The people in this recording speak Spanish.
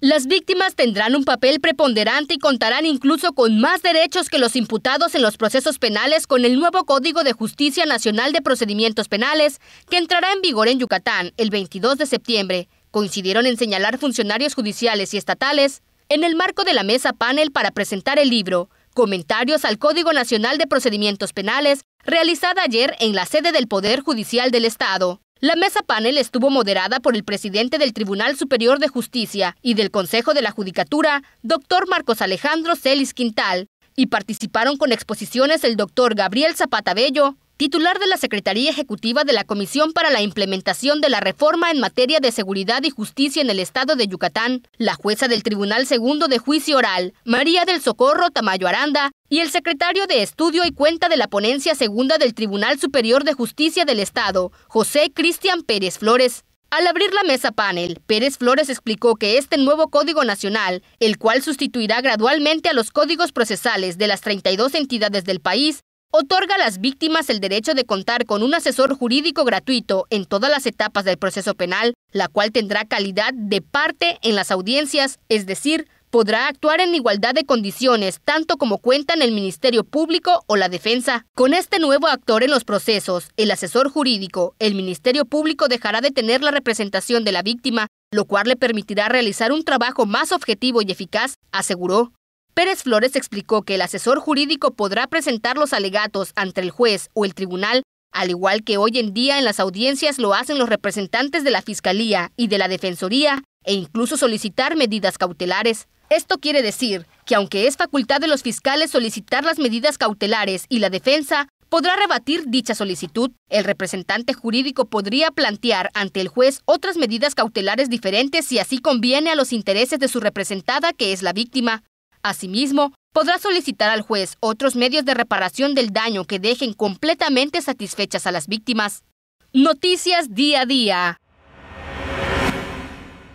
Las víctimas tendrán un papel preponderante y contarán incluso con más derechos que los imputados en los procesos penales con el nuevo Código de Justicia Nacional de Procedimientos Penales, que entrará en vigor en Yucatán el 22 de septiembre. Coincidieron en señalar funcionarios judiciales y estatales en el marco de la mesa panel para presentar el libro Comentarios al Código Nacional de Procedimientos Penales, realizada ayer en la sede del Poder Judicial del Estado. La mesa panel estuvo moderada por el presidente del Tribunal Superior de Justicia y del Consejo de la Judicatura, doctor Marcos Alejandro Celis Quintal, y participaron con exposiciones el doctor Gabriel Zapata Bello, titular de la Secretaría Ejecutiva de la Comisión para la Implementación de la Reforma en materia de seguridad y justicia en el Estado de Yucatán, la jueza del Tribunal Segundo de Juicio Oral, María del Socorro Tamayo Aranda, y el secretario de Estudio y Cuenta de la Ponencia Segunda del Tribunal Superior de Justicia del Estado, José Cristian Pérez Flores. Al abrir la mesa panel, Pérez Flores explicó que este nuevo Código Nacional, el cual sustituirá gradualmente a los códigos procesales de las 32 entidades del país, otorga a las víctimas el derecho de contar con un asesor jurídico gratuito en todas las etapas del proceso penal, la cual tendrá calidad de parte en las audiencias, es decir, podrá actuar en igualdad de condiciones, tanto como cuentan el Ministerio Público o la Defensa. Con este nuevo actor en los procesos, el asesor jurídico, el Ministerio Público dejará de tener la representación de la víctima, lo cual le permitirá realizar un trabajo más objetivo y eficaz, aseguró. Pérez Flores explicó que el asesor jurídico podrá presentar los alegatos ante el juez o el tribunal, al igual que hoy en día en las audiencias lo hacen los representantes de la Fiscalía y de la Defensoría, e incluso solicitar medidas cautelares. Esto quiere decir que aunque es facultad de los fiscales solicitar las medidas cautelares y la defensa podrá rebatir dicha solicitud, el representante jurídico podría plantear ante el juez otras medidas cautelares diferentes si así conviene a los intereses de su representada que es la víctima. Asimismo, podrá solicitar al juez otros medios de reparación del daño que dejen completamente satisfechas a las víctimas. Noticias día a día.